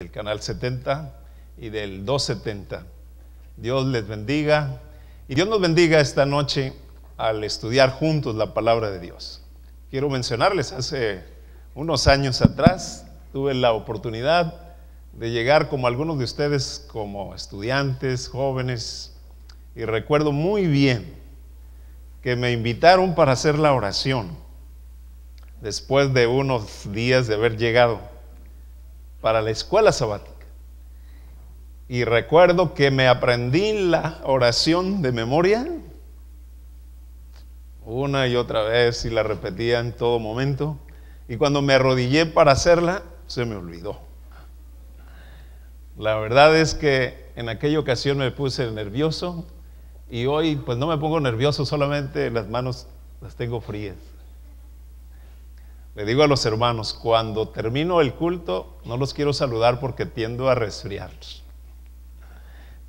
del canal 70 y del 270. Dios les bendiga y Dios nos bendiga esta noche al estudiar juntos la palabra de Dios. Quiero mencionarles, hace unos años atrás tuve la oportunidad de llegar como algunos de ustedes como estudiantes, jóvenes, y recuerdo muy bien que me invitaron para hacer la oración después de unos días de haber llegado para la escuela sabática. Y recuerdo que me aprendí la oración de memoria una y otra vez y la repetía en todo momento. Y cuando me arrodillé para hacerla, se me olvidó. La verdad es que en aquella ocasión me puse nervioso y hoy pues no me pongo nervioso, solamente las manos las tengo frías. Le digo a los hermanos, cuando termino el culto, no los quiero saludar porque tiendo a resfriarlos.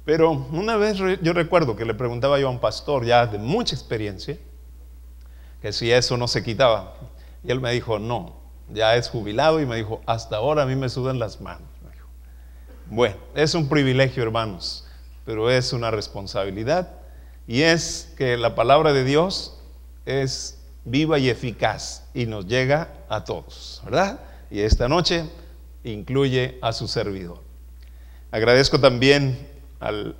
Pero una vez yo recuerdo que le preguntaba yo a un pastor ya de mucha experiencia, que si eso no se quitaba. Y él me dijo, no, ya es jubilado y me dijo, hasta ahora a mí me sudan las manos. Bueno, es un privilegio, hermanos, pero es una responsabilidad y es que la palabra de Dios es viva y eficaz y nos llega a todos, ¿verdad? Y esta noche incluye a su servidor. Agradezco también al,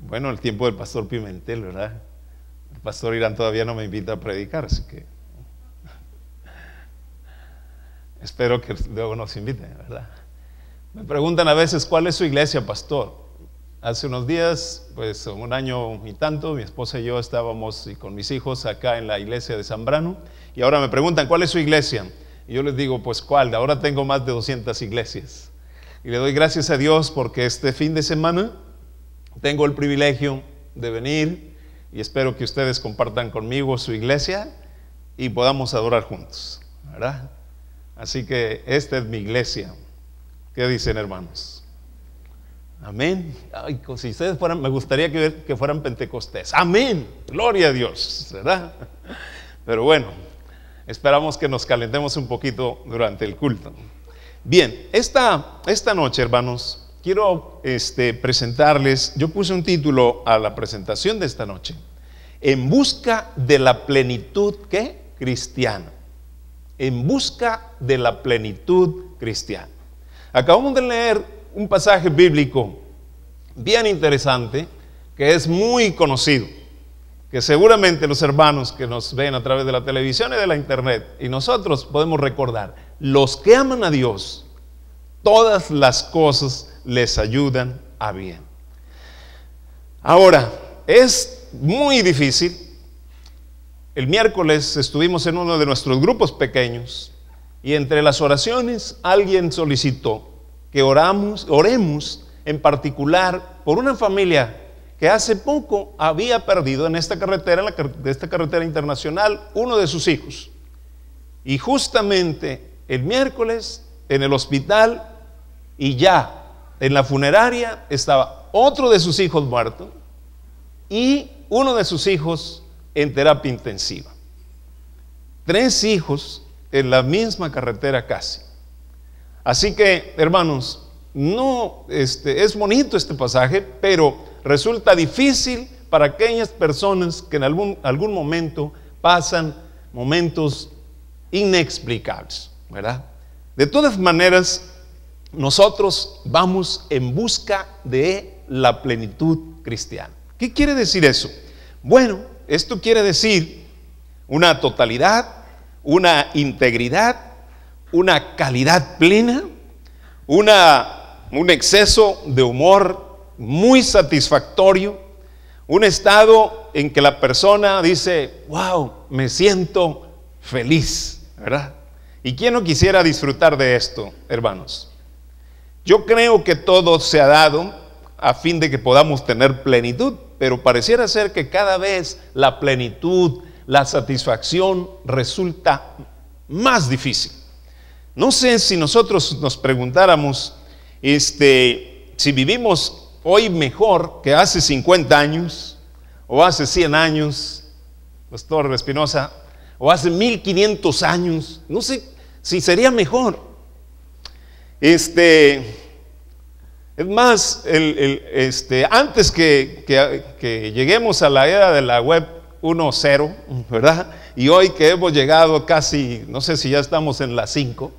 bueno, el tiempo del pastor Pimentel, ¿verdad? El pastor Irán todavía no me invita a predicar, así que espero que luego nos invite, ¿verdad? Me preguntan a veces cuál es su iglesia, pastor. Hace unos días, pues un año y tanto, mi esposa y yo estábamos y con mis hijos acá en la iglesia de Zambrano y ahora me preguntan cuál es su iglesia. Y yo les digo, pues cuál, ahora tengo más de 200 iglesias. Y le doy gracias a Dios porque este fin de semana tengo el privilegio de venir y espero que ustedes compartan conmigo su iglesia y podamos adorar juntos, ¿verdad? Así que esta es mi iglesia. ¿Qué dicen hermanos? Amén. Ay, si ustedes fueran, me gustaría que, fueran pentecostés. Amén. Gloria a Dios, ¿verdad? Pero bueno, esperamos que nos calentemos un poquito durante el culto. Bien, esta, esta noche, hermanos, quiero este, presentarles, yo puse un título a la presentación de esta noche, En busca de la plenitud. Cristiana. En busca de la plenitud cristiana. Acabamos de leer un pasaje bíblico bien interesante que es muy conocido, que seguramente los hermanos que nos ven a través de la televisión y de la internet y nosotros podemos recordar, los que aman a Dios, todas las cosas les ayudan a bien. Ahora, es muy difícil. El miércoles estuvimos en uno de nuestros grupos pequeños y entre las oraciones alguien solicitó que oramos, oremos en particular por una familia que hace poco había perdido en esta carretera, en esta carretera internacional, uno de sus hijos. Y justamente el miércoles en el hospital y ya en la funeraria estaba otro de sus hijos muerto y uno de sus hijos en terapia intensiva. Tres hijos en la misma carretera casi. Así que, hermanos, no este, es bonito este pasaje, pero resulta difícil para aquellas personas que en algún, algún momento pasan momentos inexplicables, ¿verdad? De todas maneras, nosotros vamos en busca de la plenitud cristiana. ¿Qué quiere decir eso? Bueno, esto quiere decir una totalidad, una integridad, una calidad plena, una, un exceso de humor muy satisfactorio, un estado en que la persona dice, wow, me siento feliz, ¿verdad? ¿Y quién no quisiera disfrutar de esto, hermanos? Yo creo que todo se ha dado a fin de que podamos tener plenitud, pero pareciera ser que cada vez la plenitud, la satisfacción resulta más difícil. No sé si nosotros nos preguntáramos, este, si vivimos hoy mejor que hace 50 años, o hace 100 años, Pastor Espinosa, o hace 1500 años, no sé si sería mejor. Este, es más, este, antes que, que, lleguemos a la era de la web 1.0, ¿verdad? Y hoy que hemos llegado casi, no sé si ya estamos en la 5,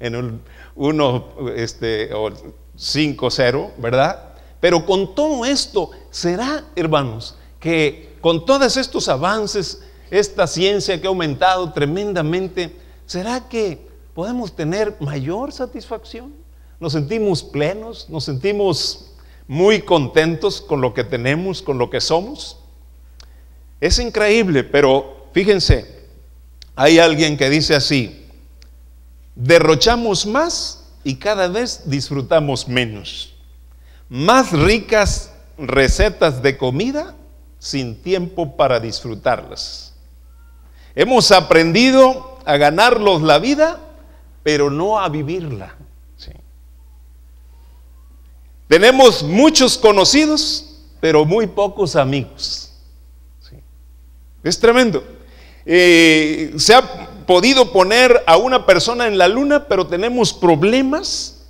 en el 1 este, o 5.0, ¿verdad? Pero con todo esto, ¿será, hermanos, que con todos estos avances, esta ciencia que ha aumentado tremendamente, ¿será que podemos tener mayor satisfacción? ¿Nos sentimos plenos? ¿Nos sentimos muy contentos con lo que tenemos, con lo que somos? Es increíble, pero fíjense, hay alguien que dice así, derrochamos más y cada vez disfrutamos menos. Más ricas recetas de comida sin tiempo para disfrutarlas. Hemos aprendido a ganarlos la vida, pero no a vivirla. Tenemos muchos conocidos, pero muy pocos amigos. Es tremendo. Eh, se podido poner a una persona en la luna, pero tenemos problemas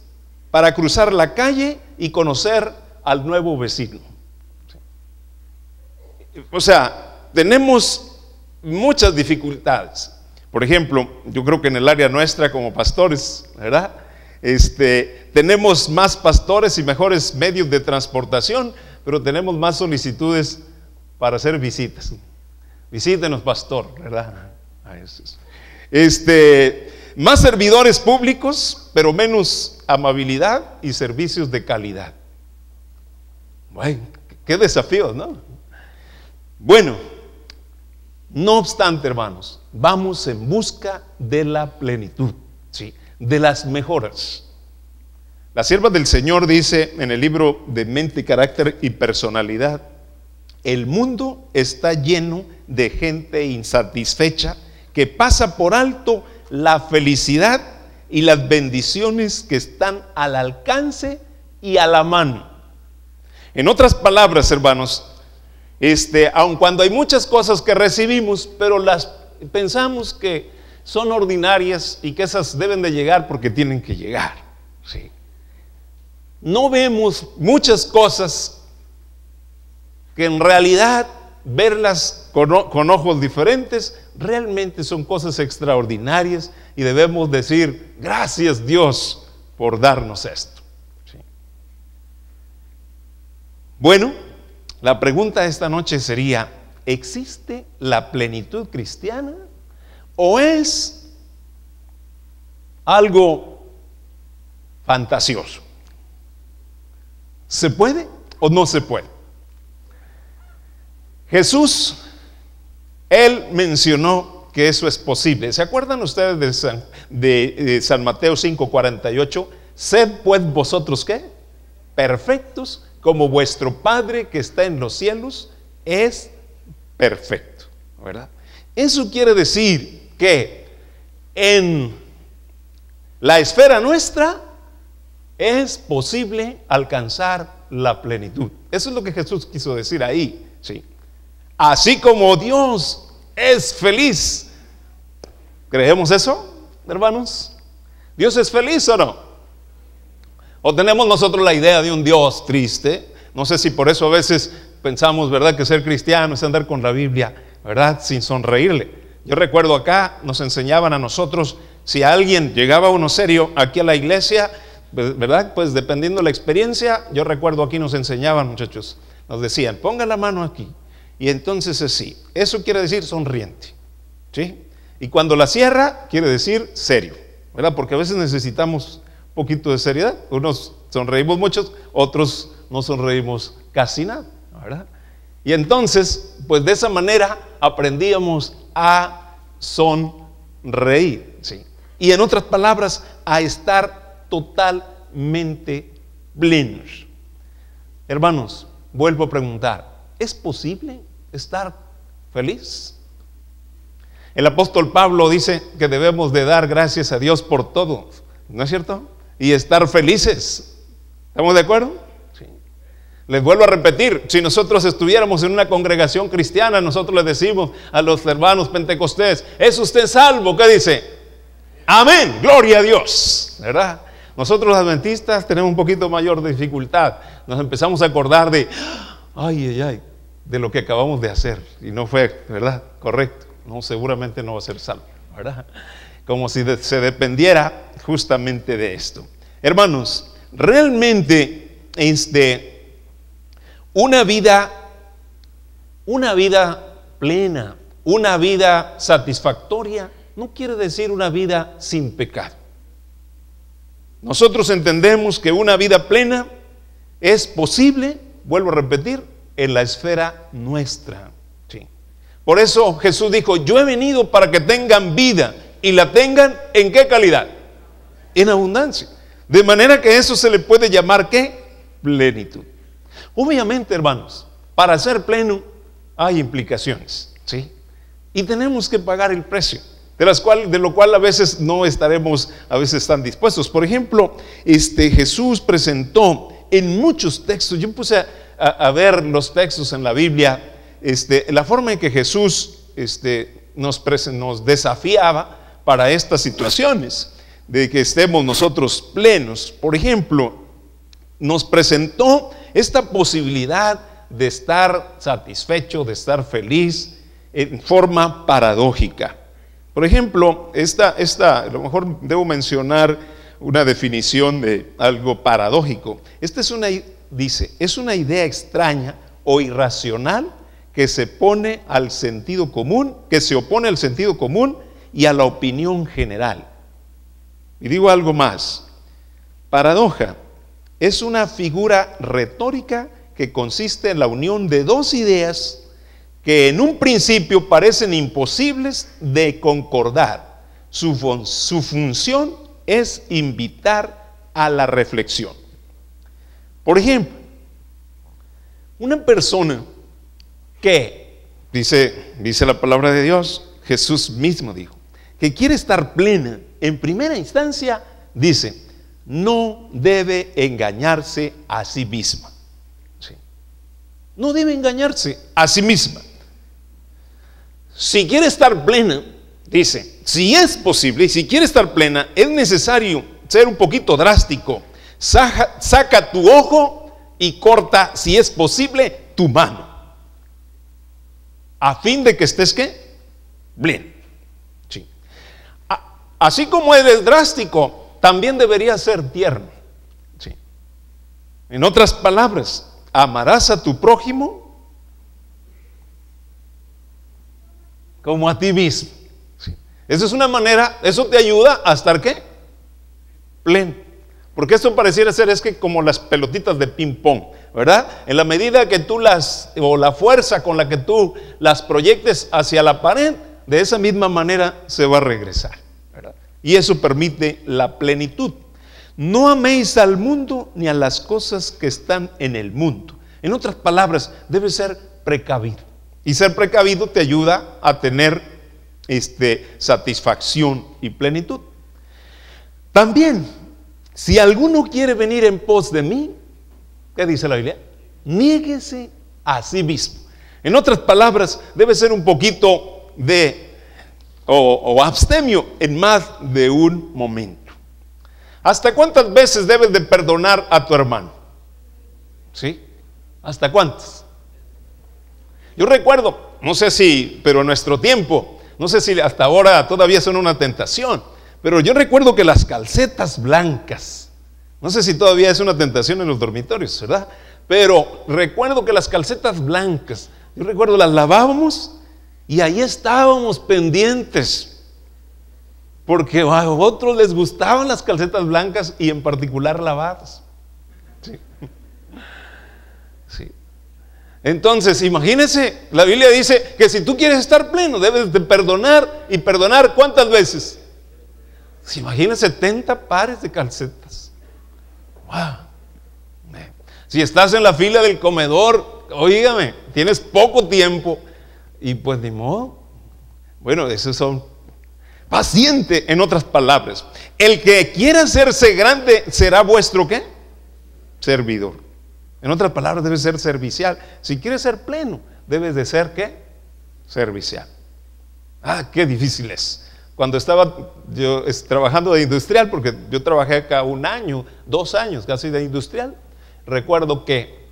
para cruzar la calle y conocer al nuevo vecino. O sea, tenemos muchas dificultades. Por ejemplo, yo creo que en el área nuestra como pastores, ¿verdad? Este, tenemos más pastores y mejores medios de transportación, pero tenemos más solicitudes para hacer visitas. Visítenos, pastor, ¿verdad? Este, más servidores públicos, pero menos amabilidad y servicios de calidad. Bueno, qué desafío, ¿no? Bueno, no obstante, hermanos, vamos en busca de la plenitud, ¿sí? de las mejoras. La sierva del Señor dice en el libro de Mente, Carácter y Personalidad, el mundo está lleno de gente insatisfecha que pasa por alto la felicidad y las bendiciones que están al alcance y a la mano. En otras palabras, hermanos, este, aun cuando hay muchas cosas que recibimos, pero las pensamos que son ordinarias y que esas deben de llegar porque tienen que llegar. ¿sí? No vemos muchas cosas que en realidad verlas con, ojos diferentes realmente son cosas extraordinarias y debemos decir gracias Dios por darnos esto. Bueno, la pregunta de esta noche sería, ¿existe la plenitud cristiana? ¿O es algo fantasioso? ¿Se puede o no se puede? Jesús, él mencionó que eso es posible. ¿Se acuerdan ustedes de San, de, San Mateo 5:48? Sed pues vosotros qué? Perfectos como vuestro Padre que está en los cielos es perfecto, ¿verdad? Eso quiere decir que en la esfera nuestra es posible alcanzar la plenitud. Eso es lo que Jesús quiso decir ahí, sí. Así como Dios es feliz. ¿Creemos eso, hermanos? ¿Dios es feliz o no? O tenemos nosotros la idea de un Dios triste. No sé si por eso a veces pensamos, ¿verdad?, que ser cristiano es andar con la Biblia, ¿verdad?, sin sonreírle. Yo recuerdo acá, nos enseñaban a nosotros, si alguien llegaba uno serio aquí a la iglesia, ¿verdad? Pues dependiendo de la experiencia, yo recuerdo aquí nos enseñaban, muchachos, nos decían, ponga la mano aquí. Y entonces así, eso quiere decir sonriente, ¿sí? Y cuando la cierra, quiere decir serio, ¿verdad? Porque a veces necesitamos poquito de seriedad. Unos sonreímos muchos, otros no sonreímos casi nada, ¿verdad? Y entonces, pues de esa manera aprendíamos a sonreír, ¿sí? Y en otras palabras, a estar totalmente plenos. Hermanos, vuelvo a preguntar, ¿es posible estar feliz? El apóstol Pablo dice que debemos de dar gracias a Dios por todo, ¿no es cierto? y estar felices. ¿Estamos de acuerdo? Sí. Les vuelvo a repetir, si nosotros estuviéramos en una congregación cristiana, nosotros le decimos a los hermanos pentecostés, ¿es usted salvo? ¿Qué dice? Amén, gloria a Dios, ¿verdad? Nosotros los adventistas tenemos un poquito mayor dificultad. Nos empezamos a acordar de, ay, ay, ay, de lo que acabamos de hacer. Y no fue, ¿verdad? Correcto. No, seguramente no va a ser salvo, ¿verdad? Como si se dependiera justamente de esto. Hermanos, realmente este, una vida, una vida plena, una vida satisfactoria, no quiere decir una vida sin pecado. Nosotros entendemos que una vida plena es posible, vuelvo a repetir, en la esfera nuestra. ¿sí? Por eso Jesús dijo, yo he venido para que tengan vida y la tengan en qué calidad? En abundancia. De manera que eso se le puede llamar qué? Plenitud. Obviamente, hermanos, para ser pleno hay implicaciones, ¿sí? Y tenemos que pagar el precio de, las de lo cual a veces no estaremos a veces tan dispuestos. Por ejemplo, este, Jesús presentó en muchos textos, yo puse a, ver los textos en la Biblia, este, la forma en que Jesús este, nos, nos desafiaba para estas situaciones, de que estemos nosotros plenos. Por ejemplo, nos presentó esta posibilidad de estar satisfecho, de estar feliz en forma paradójica. Por ejemplo, esta, esta, a lo mejor debo mencionar una definición de algo paradójico. Esta es una, dice, es una idea extraña o irracional que se pone al sentido común, que se opone al sentido común y a la opinión general. Y digo algo más. Paradoja es una figura retórica que consiste en la unión de dos ideas que en un principio parecen imposibles de concordar. Su, función es invitar a la reflexión. Por ejemplo, una persona que, dice, dice la palabra de Dios, Jesús mismo dijo, que quiere estar plena, en primera instancia, dice, no debe engañarse a sí misma. No debe engañarse a sí misma. Si quiere estar plena, dice, si es posible y si quiere estar plena, es necesario ser un poquito drástico. Saca, tu ojo y corta, si es posible, tu mano. A fin de que estés qué? Bien. Sí. Así como eres drástico, también debería ser tierno. Sí. En otras palabras, amarás a tu prójimo como a ti mismo. Esa es una manera, eso te ayuda a estar qué? Pleno. Porque esto pareciera ser es que como las pelotitas de ping pong, ¿verdad? En la medida que tú las, o la fuerza con la que tú las proyectes hacia la pared, de esa misma manera se va a regresar. ¿verdad? Y eso permite la plenitud. No améis al mundo ni a las cosas que están en el mundo. En otras palabras, debe ser precavido. Y ser precavido te ayuda a tener este, satisfacción y plenitud. También, si alguno quiere venir en pos de mí, ¿qué dice la Biblia? Niéguese a sí mismo. En otras palabras, debe ser un poquito de o, o abstemio en más de un momento. ¿Hasta cuántas veces debes de perdonar a tu hermano? ¿Sí? ¿Hasta cuántas? Yo recuerdo, no sé si, pero en nuestro tiempo, no sé si hasta ahora todavía son una tentación, pero yo recuerdo que las calcetas blancas, no sé si todavía es una tentación en los dormitorios, ¿verdad? Pero recuerdo que las calcetas blancas, yo recuerdo las lavábamos y ahí estábamos pendientes. Porque a otros les gustaban las calcetas blancas y en particular lavadas. Entonces, imagínense, la Biblia dice que si tú quieres estar pleno, debes de perdonar y perdonar cuántas veces. Se imagina 70 pares de calcetas. Wow. Si estás en la fila del comedor, oígame, tienes poco tiempo y pues ni modo. Bueno, esos son paciente en otras palabras. El que quiera hacerse grande será vuestro qué? Servidor. En otras palabras, debe ser servicial. Si quieres ser pleno, debes de ser qué? Servicial. Ah, qué difícil es. Cuando estaba yo trabajando de industrial, porque yo trabajé acá un año, dos años casi de industrial, recuerdo que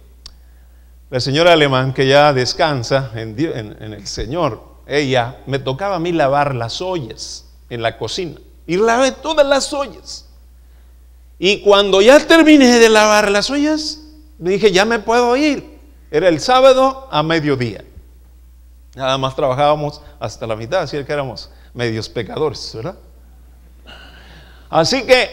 la señora alemán, que ya descansa en, el Señor, ella me tocaba a mí lavar las ollas en la cocina. Y lavé todas las ollas. Y cuando ya terminé de lavar las ollas, me dije, ya me puedo ir. Era el sábado a mediodía. Nada más trabajábamos hasta la mitad, así que éramos medios pecadores, ¿verdad? Así que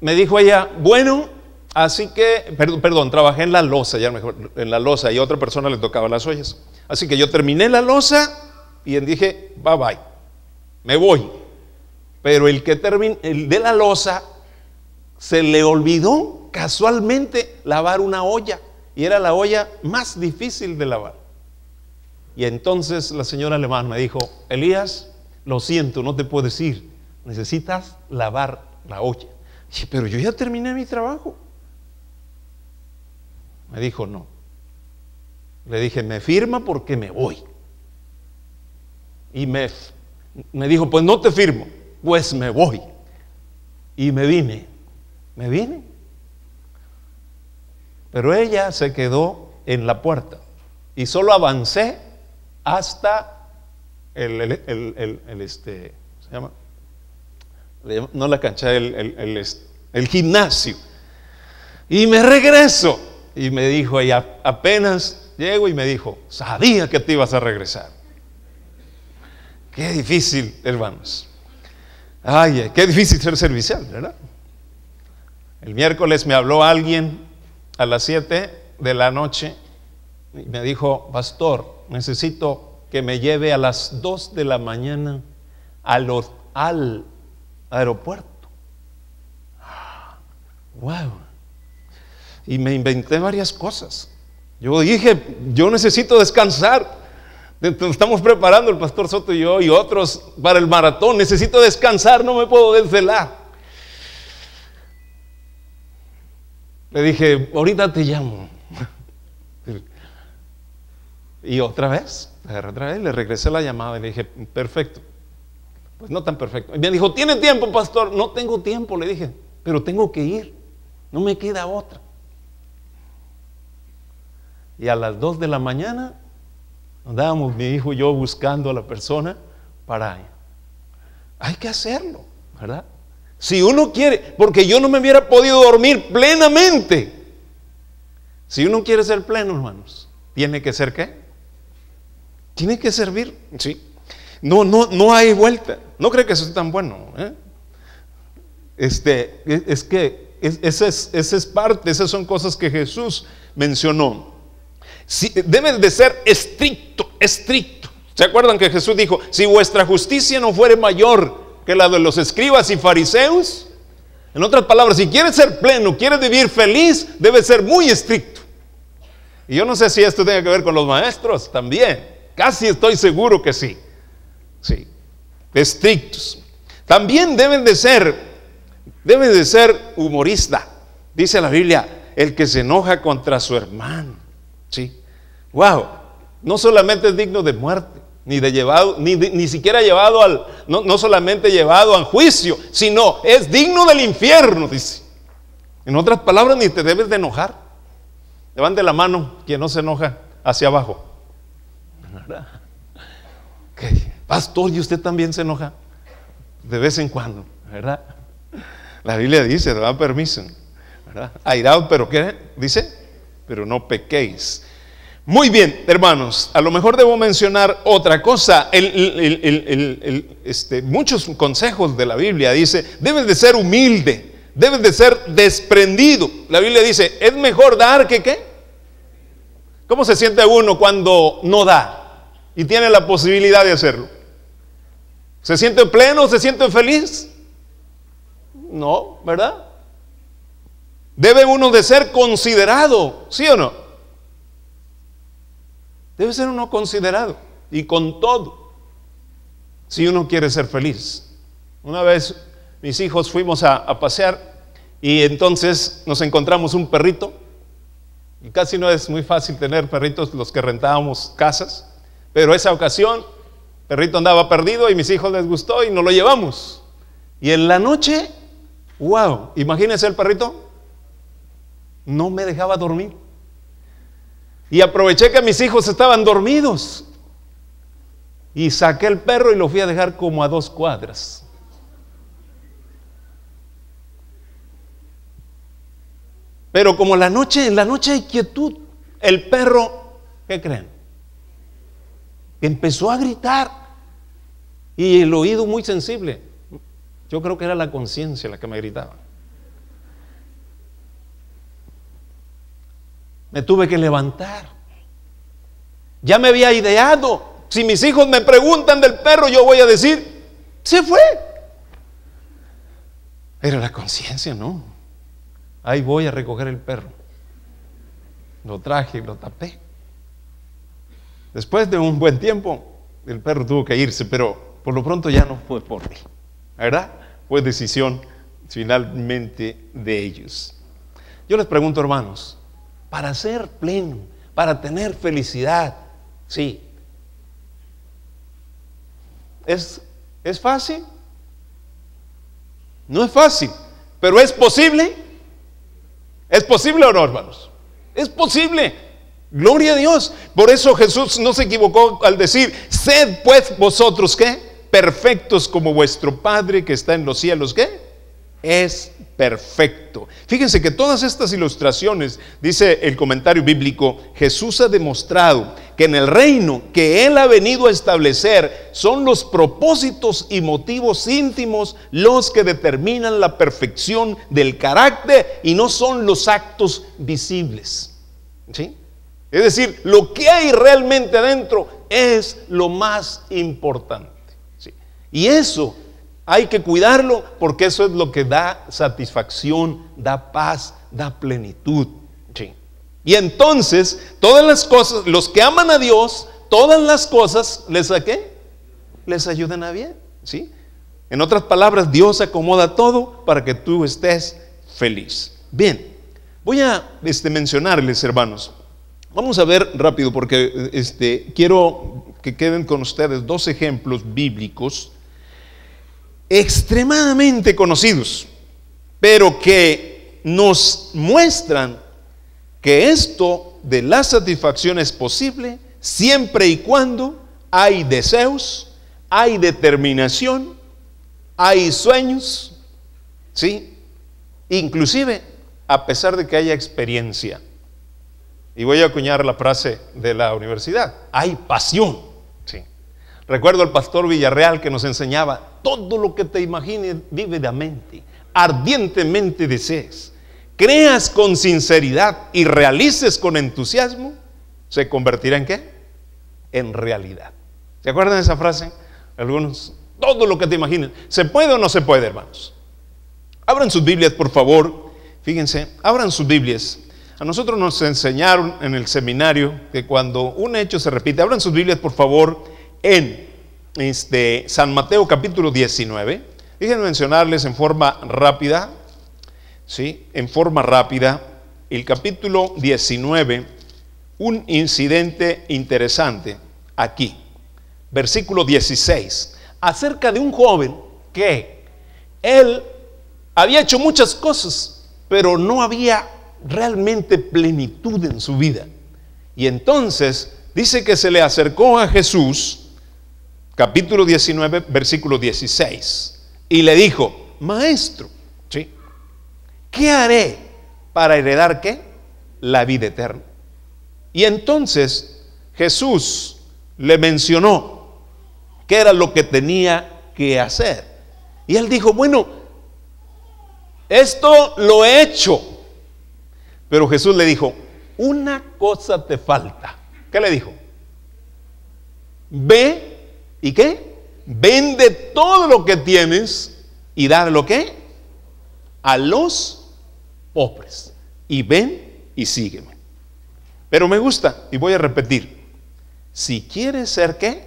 me dijo ella, bueno, así que, perdón, trabajé en la losa, ya mejor, en la losa y otra persona le tocaba las ollas. Así que yo terminé la losa y dije, bye bye, me voy. Pero el que terminó, el de la losa, se le olvidó casualmente lavar una olla y era la olla más difícil de lavar. Y entonces la señora alemán me dijo, Elías, lo siento, no te puedes ir, necesitas lavar la olla. dije, pero yo ya terminé mi trabajo. Me dijo, no. Le dije, me firma porque me voy. Y me, me dijo, pues no te firmo, pues me voy. Y me vine, me vine. Pero ella se quedó en la puerta y solo avancé hasta el, el, este, ¿se llama? No la cancha, el, el, gimnasio. Y me regreso. Y me dijo ella, apenas llego y me dijo, sabía que te ibas a regresar. Qué difícil, hermanos. Ay, qué difícil ser servicial, ¿verdad? El miércoles me habló alguien a las 7 de la noche y me dijo, pastor, necesito que me lleve a las 2 de la mañana al, al aeropuerto. Wow. Y me inventé varias cosas. Yo dije, yo necesito descansar. Estamos preparando el pastor Soto y yo y otros para el maratón. Necesito descansar, no me puedo desvelar. Le dije, ahorita te llamo. Y otra vez, otra vez, le regresé la llamada y le dije, perfecto. Pues no tan perfecto. Y me dijo, ¿tiene tiempo, pastor? No tengo tiempo, le dije, pero tengo que ir. No me queda otra. Y a las dos de la mañana andábamos mi hijo y yo buscando a la persona para... Hay que hacerlo, ¿verdad? Si uno quiere, porque yo no me hubiera podido dormir plenamente. Si uno quiere ser pleno, hermanos, tiene que ser qué? Tiene que servir, sí. No, no, no hay vuelta. No creo que eso sea tan bueno. ¿eh? Este, es, que esa es, es, parte, esas son cosas que Jesús mencionó. Si, debe de ser estricto, estricto. ¿Se acuerdan que Jesús dijo, si vuestra justicia no fuere mayor que la de los escribas y fariseos? En otras palabras, si quieres ser pleno, quieres vivir feliz, debe ser muy estricto. Y yo no sé si esto tiene que ver con los maestros también. Casi estoy seguro que sí. Sí. Estrictos. También deben de ser, deben de ser humorista. Dice la Biblia, el que se enoja contra su hermano. Sí. Wow. No solamente es digno de muerte, ni de llevado, ni, ni siquiera llevado al, no, no solamente llevado al juicio, sino es digno del infierno, dice. En otras palabras, ni te debes de enojar. Levante la mano quien no se enoja hacia abajo. Pastor, ¿y usted también se enoja? De vez en cuando, ¿verdad? La Biblia dice, da permiso, ¿verdad? Airado, pero ¿qué? Dice, pero no pequéis. Muy bien, hermanos, a lo mejor debo mencionar otra cosa. este, muchos consejos de la Biblia dice, debes de ser humilde, debes de ser desprendido. La Biblia dice, es mejor dar que qué. ¿Cómo se siente uno cuando no da? Y tiene la posibilidad de hacerlo. ¿Se siente pleno? ¿Se siente feliz? No, ¿verdad? Debe uno de ser considerado, ¿sí o no? Debe ser uno considerado y con todo, si uno quiere ser feliz. Una vez mis hijos fuimos a, a pasear y entonces nos encontramos un perrito y casi no es muy fácil tener perritos los que rentábamos casas. Pero esa ocasión perrito andaba perdido y mis hijos les gustó y nos lo llevamos. Y en la noche, wow, imagínense el perrito, no me dejaba dormir. Y aproveché que mis hijos estaban dormidos. Y saqué el perro y lo fui a dejar como a dos cuadras. Pero como la noche, en la noche hay quietud, el perro, ¿qué creen? Empezó a gritar y el oído muy sensible. Yo creo que era la conciencia la que me gritaba. Me tuve que levantar. Ya me había ideado. Si mis hijos me preguntan del perro, yo voy a decir, se fue. Era la conciencia, ¿no? ahí voy a recoger el perro. Lo traje, lo tapé. Después de un buen tiempo, el perro tuvo que irse, pero por lo pronto ya no fue por mí. ¿Verdad? Fue decisión finalmente de ellos. Yo les pregunto, hermanos, para ser pleno, para tener felicidad, sí. ¿Es, ¿Es fácil? No es fácil, pero es posible. ¿Es posible o no, hermanos? Es posible. Gloria a Dios. Por eso Jesús no se equivocó al decir, sed pues vosotros qué? Perfectos como vuestro Padre que está en los cielos, ¿qué? Es perfecto. Fíjense que todas estas ilustraciones, dice el comentario bíblico, Jesús ha demostrado que en el reino que Él ha venido a establecer son los propósitos y motivos íntimos los que determinan la perfección del carácter y no son los actos visibles. ¿Sí? Es decir, lo que hay realmente adentro es lo más importante. ¿Sí? Y eso hay que cuidarlo porque eso es lo que da satisfacción, da paz, da plenitud. Y entonces, todas las cosas, los que aman a Dios, todas las cosas, ¿les qué? Les ayudan a bien, ¿sí? En otras palabras, Dios acomoda todo para que tú estés feliz. Bien, voy a este, mencionarles, hermanos. Vamos a ver rápido porque este, quiero que queden con ustedes dos ejemplos bíblicos extremadamente conocidos, pero que nos muestran que esto de la satisfacción es posible siempre y cuando hay deseos, hay determinación, hay sueños, ¿sí? Inclusive a pesar de que haya experiencia. Y voy a acuñar la frase de la universidad, hay pasión. ¿sí? Recuerdo al pastor Villarreal que nos enseñaba, todo lo que te imagines mente, ardientemente desees creas con sinceridad y realices con entusiasmo, se convertirá en qué? En realidad. ¿Se acuerdan de esa frase? Algunos, todo lo que te imagines. ¿Se puede o no se puede, hermanos? Abran sus Biblias, por favor. Fíjense, abran sus Biblias. A nosotros nos enseñaron en el seminario que cuando un hecho se repite, abran sus Biblias, por favor, en este, San Mateo capítulo 19. Déjenme mencionarles en forma rápida ¿sí? en forma rápida, el capítulo 19, un incidente interesante aquí. Versículo 16, acerca de un joven que él había hecho muchas cosas, pero no había realmente plenitud en su vida. Y entonces dice que se le acercó a Jesús, capítulo 19, versículo 16, y le dijo, maestro, ¿qué haré para heredar qué? La vida eterna. Y entonces Jesús le mencionó qué era lo que tenía que hacer. Y él dijo, bueno, esto lo he hecho. Pero Jesús le dijo, una cosa te falta. ¿Qué le dijo? Ve y qué? Vende todo lo que tienes y da lo que? A los pobres. Y ven y sígueme. Pero me gusta, y voy a repetir, si quieres ser qué?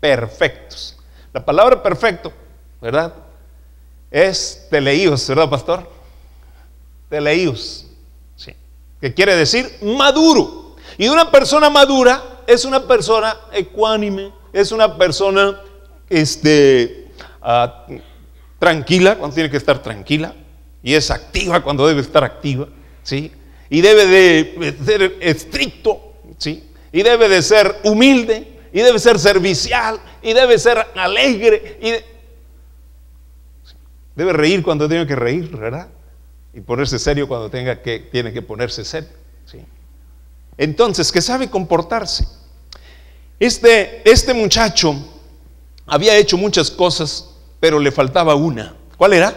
Perfectos. La palabra perfecto, ¿verdad? Es teleíos, ¿verdad, pastor? Teleíos. Que quiere decir maduro. Y una persona madura es una persona ecuánime, es una persona este, ah, tranquila cuando tiene que estar tranquila y es activa cuando debe estar activa, ¿sí? Y debe de ser estricto, ¿sí? Y debe de ser humilde, y debe ser servicial, y debe ser alegre, y debe reír cuando tiene que reír, ¿verdad? Y ponerse serio cuando tenga que, tiene que ponerse serio, ¿sí? Entonces, que sabe comportarse. Este, este muchacho había hecho muchas cosas, pero le faltaba una. ¿Cuál era?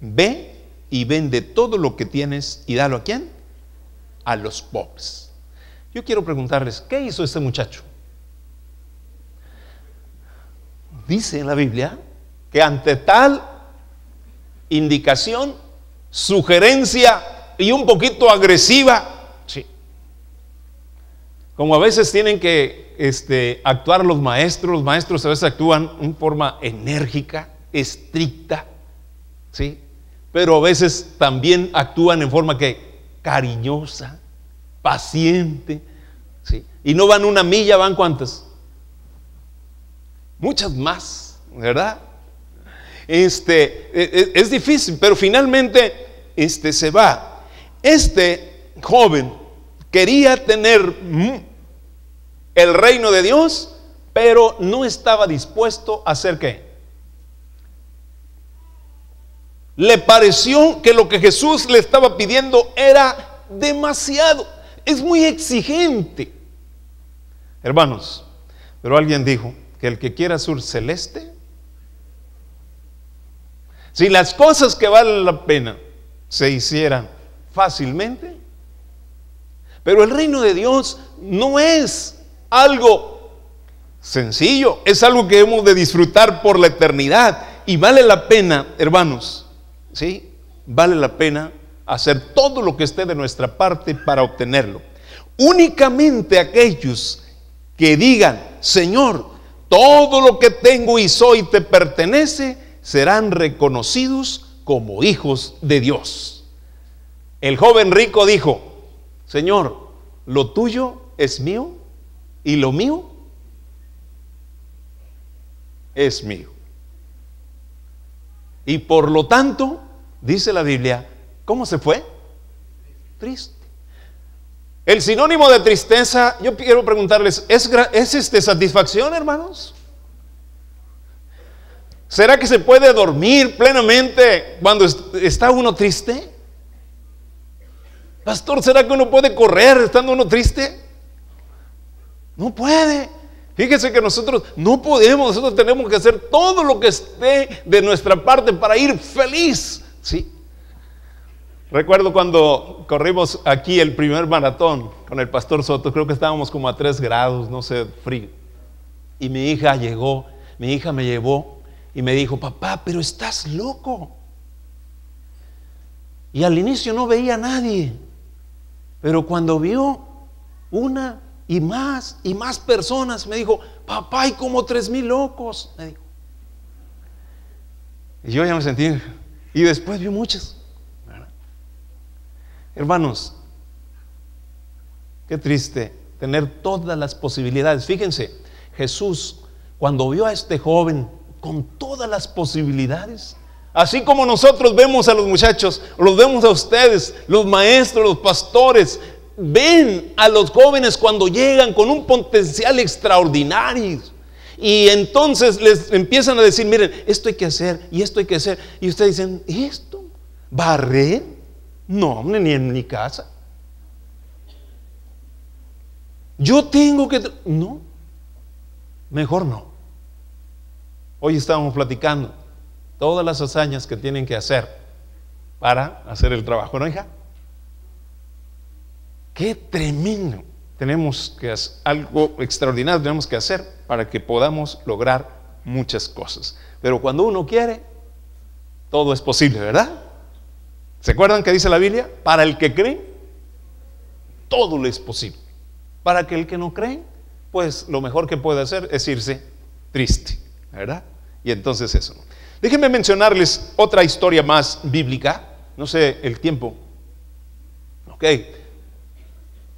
Ve y vende todo lo que tienes y dalo a quién? A los pobres. Yo quiero preguntarles, ¿qué hizo este muchacho? Dice en la Biblia que ante tal indicación, sugerencia y un poquito agresiva, sí. Como a veces tienen que este, actuar los maestros, los maestros a veces actúan en forma enérgica, estricta, ¿sí? Pero a veces también actúan en forma que cariñosa, paciente, ¿sí? Y no van una milla, van cuántas? Muchas más, ¿verdad? Este, e, e, es difícil, pero finalmente este, se va. Este joven quería tener el reino de Dios, pero no estaba dispuesto a hacer qué. Le pareció que lo que Jesús le estaba pidiendo era demasiado, es muy exigente. Hermanos, pero alguien dijo que el que quiera sur celeste, si las cosas que valen la pena se hicieran fácilmente, pero el reino de Dios no es algo sencillo, es algo que hemos de disfrutar por la eternidad y vale la pena, hermanos, ¿sí? Vale la pena hacer todo lo que esté de nuestra parte para obtenerlo. Únicamente aquellos que digan, Señor, todo lo que tengo y soy te pertenece, serán reconocidos como hijos de Dios. El joven rico dijo, Señor, lo tuyo es mío y lo mío es mío. Y por lo tanto, dice la Biblia, ¿cómo se fue? Triste. El sinónimo de tristeza, yo quiero preguntarles, ¿es, es este satisfacción, hermanos? ¿Será que se puede dormir plenamente cuando está uno triste? Pastor, ¿será que uno puede correr estando uno triste? No puede. Fíjese que nosotros no podemos, nosotros tenemos que hacer todo lo que esté de nuestra parte para ir feliz. ¿sí? Recuerdo cuando corrimos aquí el primer maratón con el pastor Soto, creo que estábamos como a 3 grados, no sé, frío. Y mi hija llegó, mi hija me llevó y me dijo, papá, pero estás loco. Y al inicio no veía a nadie, pero cuando vio una y más y más personas. Me dijo, papá, hay como tres mil locos. Me dijo. Y yo ya me sentí. Y después vi muchas. Hermanos, qué triste tener todas las posibilidades. Fíjense, Jesús, cuando vio a este joven con todas las posibilidades, Así como nosotros vemos a los muchachos, los vemos a ustedes, los maestros, los pastores, ven a los jóvenes cuando llegan con un potencial extraordinario. Y entonces les empiezan a decir, miren, esto hay que hacer y esto hay que hacer. Y ustedes dicen, ¿esto? ¿Barrer? No, ni en mi casa. Yo tengo que... No, mejor no. Hoy estábamos platicando todas las hazañas que tienen que hacer para hacer el trabajo, ¿no, hija? Qué tremendo. Tenemos que hacer algo extraordinario tenemos que hacer para que podamos lograr muchas cosas. Pero cuando uno quiere, todo es posible, ¿verdad? ¿Se acuerdan que dice la Biblia? Para el que cree, todo le es posible. Para que el que no cree, pues lo mejor que puede hacer es irse triste, ¿verdad? Y entonces eso. Déjenme mencionarles otra historia más bíblica. No sé el tiempo. Ok.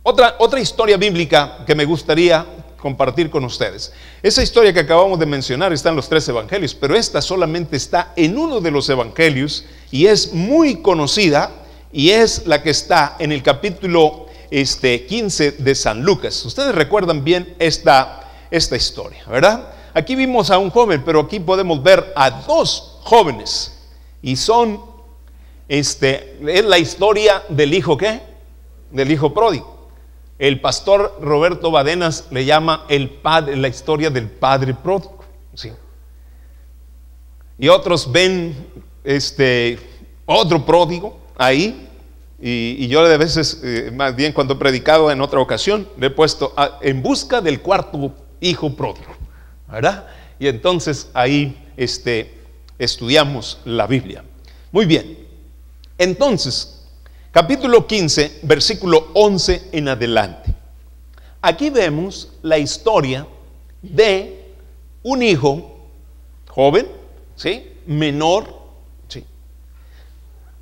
Otra, otra historia bíblica que me gustaría compartir con ustedes. Esa historia que acabamos de mencionar está en los tres evangelios, pero esta solamente está en uno de los evangelios y es muy conocida y es la que está en el capítulo este, 15 de San Lucas. Ustedes recuerdan bien esta, esta historia, ¿verdad? Aquí vimos a un joven, pero aquí podemos ver a dos jóvenes y son, este, es la historia del hijo qué? Del hijo pródigo. El pastor Roberto Badenas le llama el padre, la historia del padre pródigo. ¿sí? Y otros ven este, otro pródigo ahí. Y, yo de veces, eh, más bien cuando he predicado en otra ocasión, le he puesto en busca del cuarto hijo pródigo. Y entonces ahí este, estudiamos la Biblia. Muy bien. Entonces, capítulo 15, versículo 11 en adelante. Aquí vemos la historia de un hijo joven, ¿sí? Menor, ¿sí?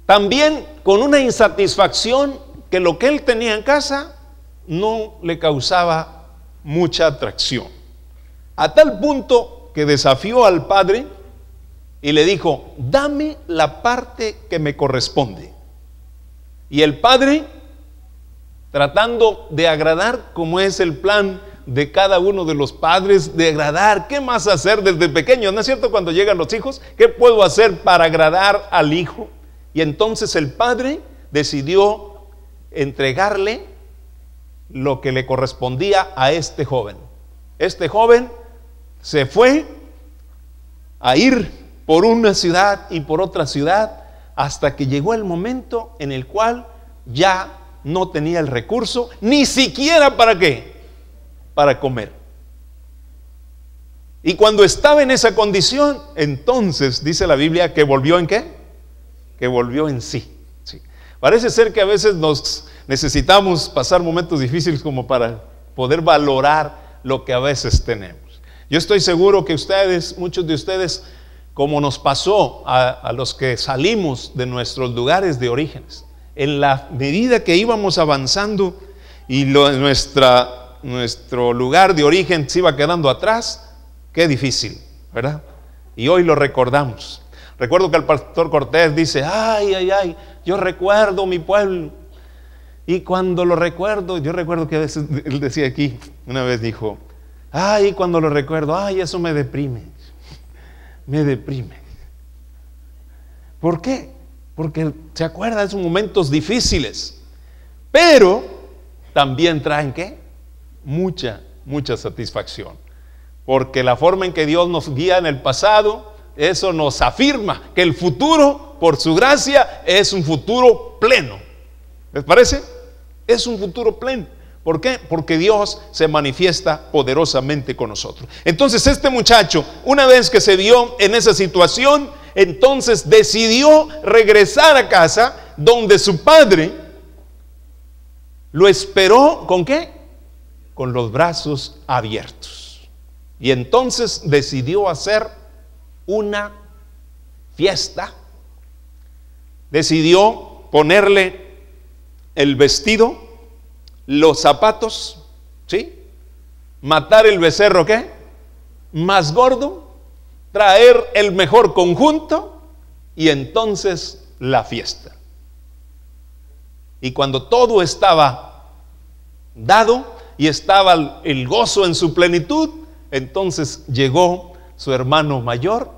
También con una insatisfacción que lo que él tenía en casa no le causaba mucha atracción. A tal punto que desafió al padre y le dijo, dame la parte que me corresponde. Y el Padre, tratando de agradar, como es el plan de cada uno de los padres, de agradar, ¿qué más hacer desde pequeño? ¿No es cierto cuando llegan los hijos? ¿Qué puedo hacer para agradar al hijo? Y entonces el Padre decidió entregarle lo que le correspondía a este joven. Este joven se fue a ir por una ciudad y por otra ciudad hasta que llegó el momento en el cual ya no tenía el recurso, ni siquiera para qué, para comer. Y cuando estaba en esa condición, entonces dice la Biblia que volvió en qué? Que volvió en sí. Parece ser que a veces nos necesitamos pasar momentos difíciles como para poder valorar lo que a veces tenemos. Yo estoy seguro que ustedes, muchos de ustedes, como nos pasó a, los que salimos de nuestros lugares de orígenes. En la medida que íbamos avanzando y nuestra, nuestro lugar de origen se iba quedando atrás, qué difícil, ¿verdad? Y hoy lo recordamos. Recuerdo que el pastor Cortés dice, ay, ay, ay, yo recuerdo mi pueblo. Y cuando lo recuerdo, yo recuerdo que él decía aquí, una vez dijo, ay, cuando lo recuerdo, ay, eso me deprime me deprime. ¿Por qué? Porque se acuerda de esos momentos difíciles, pero también traen qué? Mucha, mucha satisfacción. Porque la forma en que Dios nos guía en el pasado, eso nos afirma que el futuro, por su gracia, es un futuro pleno. ¿Les parece? Es un futuro pleno. ¿Por qué? Porque Dios se manifiesta poderosamente con nosotros. Entonces este muchacho, una vez que se vio en esa situación, entonces decidió regresar a casa donde su padre lo esperó con qué? Con los brazos abiertos. Y entonces decidió hacer una fiesta. Decidió ponerle el vestido los zapatos, ¿sí? Matar el becerro, ¿qué? Más gordo, traer el mejor conjunto y entonces la fiesta. Y cuando todo estaba dado y estaba el gozo en su plenitud, entonces llegó su hermano mayor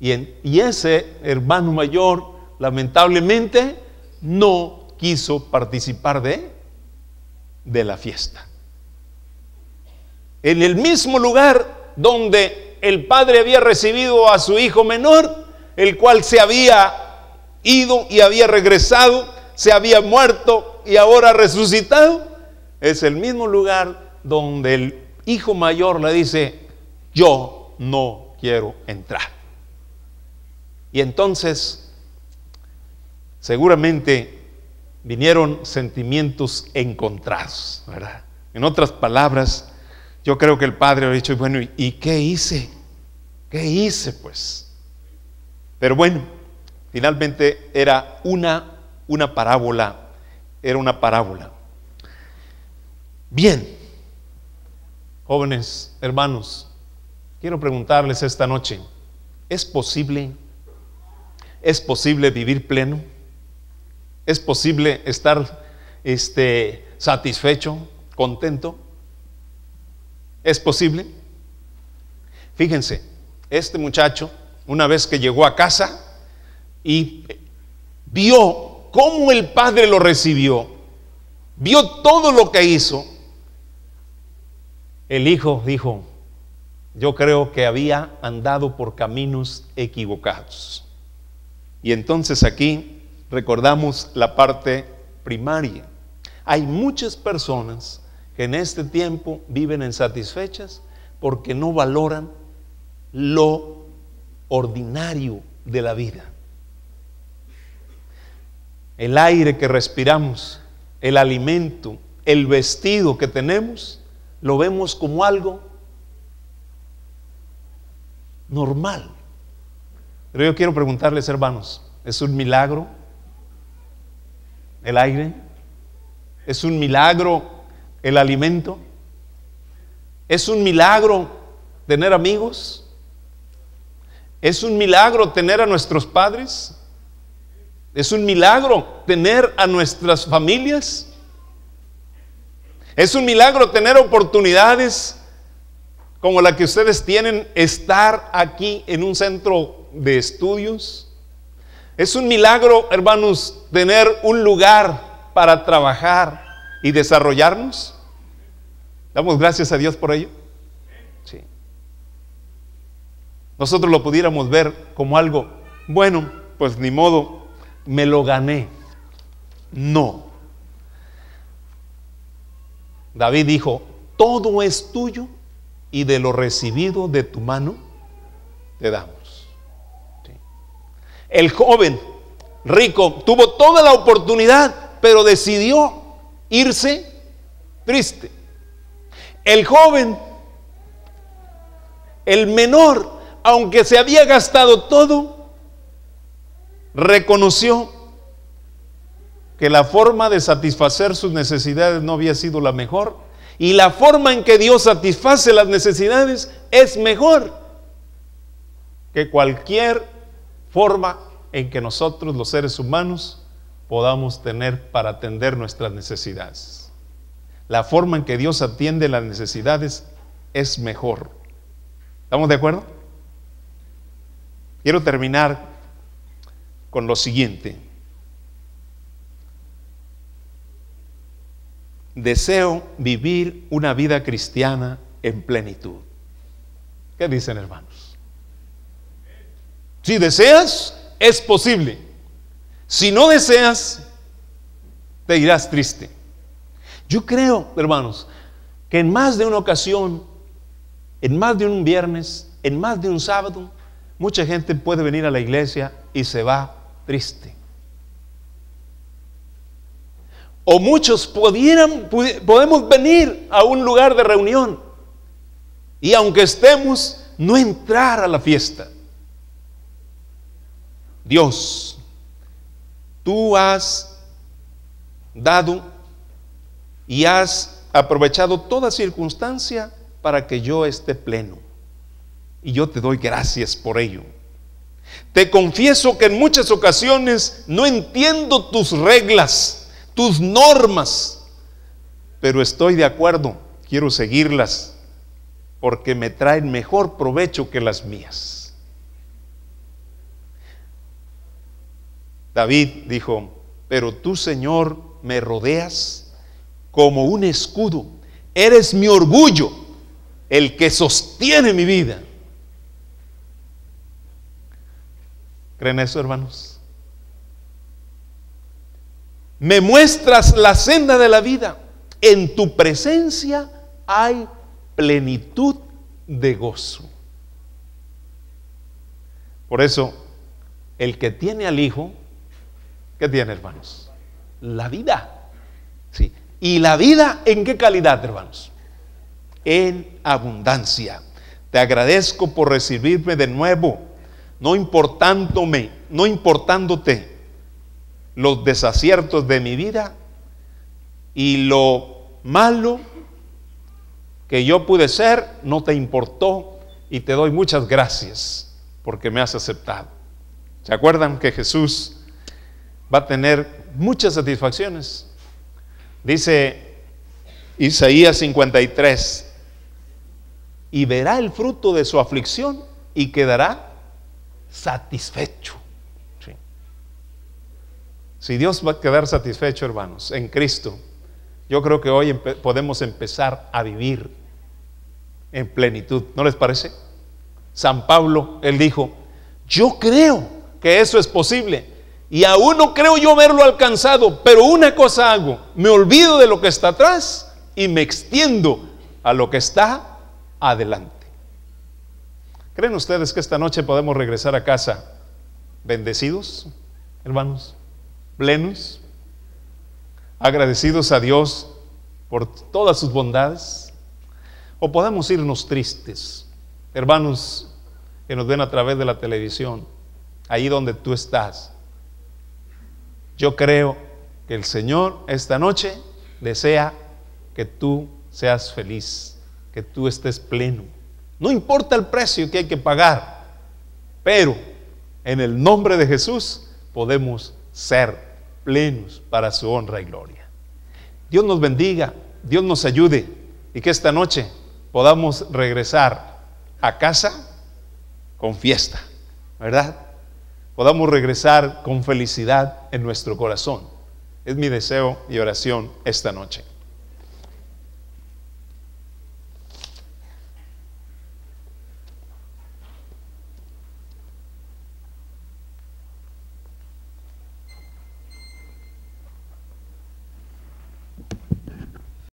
y, y ese hermano mayor lamentablemente no quiso participar de de la fiesta. En el mismo lugar donde el padre había recibido a su hijo menor, el cual se había ido y había regresado, se había muerto y ahora resucitado, es el mismo lugar donde el hijo mayor le dice, yo no quiero entrar. Y entonces, seguramente vinieron sentimientos encontrados, ¿verdad? En otras palabras, yo creo que el padre ha dicho, bueno, ¿y qué hice? ¿Qué hice pues? Pero bueno, finalmente era una, una parábola, era una parábola. Bien, Jóvenes, hermanos, quiero preguntarles esta noche, ¿es posible es posible vivir pleno? ¿Es posible estar este, satisfecho, contento? ¿Es posible? Fíjense, este muchacho, una vez que llegó a casa y vio cómo el padre lo recibió, vio todo lo que hizo, el hijo dijo, yo creo que había andado por caminos equivocados. Y entonces aquí recordamos la parte primaria. Hay muchas personas que en este tiempo viven insatisfechas porque no valoran lo ordinario de la vida. El aire que respiramos, el alimento, el vestido que tenemos, lo vemos como algo normal. Pero yo quiero preguntarles, hermanos, ¿es un milagro el aire? ¿Es un milagro el alimento? ¿Es un milagro tener amigos? ¿Es un milagro tener a nuestros padres? ¿Es un milagro tener a nuestras familias? ¿Es un milagro tener oportunidades como la que ustedes tienen, estar aquí en un centro de estudios? Es un milagro, hermanos, tener un lugar para trabajar y desarrollarnos. Damos gracias a Dios por ello. Sí. Nosotros lo pudiéramos ver como algo, bueno, pues ni modo, me lo gané. No. David dijo, todo es tuyo y de lo recibido de tu mano te damos. El joven rico tuvo toda la oportunidad, pero decidió irse triste. El joven, el menor, aunque se había gastado todo, reconoció que la forma de satisfacer sus necesidades no había sido la mejor y la forma en que Dios satisface las necesidades es mejor que cualquier forma en que nosotros los seres humanos podamos tener para atender nuestras necesidades. La forma en que Dios atiende las necesidades es mejor. ¿Estamos de acuerdo? Quiero terminar con lo siguiente. Deseo vivir una vida cristiana en plenitud. ¿Qué dicen hermanos? Si deseas, es posible. Si no deseas, te irás triste. Yo creo, hermanos, que en más de una ocasión, en más de un viernes, en más de un sábado, mucha gente puede venir a la iglesia y se va triste. O muchos podemos venir a un lugar de reunión y aunque estemos, no entrar a la fiesta. Dios, tú has dado y has aprovechado toda circunstancia para que yo esté pleno. Y yo te doy gracias por ello. Te confieso que en muchas ocasiones no entiendo tus reglas, tus normas, pero estoy de acuerdo, quiero seguirlas porque me traen mejor provecho que las mías. David dijo, pero tú Señor me rodeas como un escudo, eres mi orgullo, el que sostiene mi vida. ¿Creen eso, hermanos? Me muestras la senda de la vida. En tu presencia hay plenitud de gozo. Por eso, el que tiene al Hijo ¿Qué tiene, hermanos? La vida. Sí. ¿Y la vida en qué calidad, hermanos? En abundancia. Te agradezco por recibirme de nuevo, no importándome, no importándote los desaciertos de mi vida y lo malo que yo pude ser, no te importó y te doy muchas gracias porque me has aceptado. ¿Se acuerdan que Jesús va a tener muchas satisfacciones? Dice Isaías 53, y verá el fruto de su aflicción y quedará satisfecho. Si Dios va a quedar satisfecho, hermanos, en Cristo, yo creo que hoy podemos empezar a vivir en plenitud. ¿No les parece? San Pablo, él dijo, yo creo que eso es posible y aún no creo yo haberlo alcanzado, pero una cosa hago, me olvido de lo que está atrás y me extiendo a lo que está adelante. ¿Creen ustedes que esta noche podemos regresar a casa bendecidos, hermanos? Plenos, agradecidos a Dios por todas sus bondades. O podemos irnos tristes, hermanos que nos ven a través de la televisión, ahí donde tú estás. Yo creo que el Señor esta noche desea que tú seas feliz, que tú estés pleno. No importa el precio que hay que pagar, pero en el nombre de Jesús podemos ser plenos para su honra y gloria. Dios nos bendiga, Dios nos ayude y que esta noche podamos regresar a casa con fiesta, ¿verdad? Podamos regresar con felicidad en nuestro corazón. Es mi deseo y oración esta noche.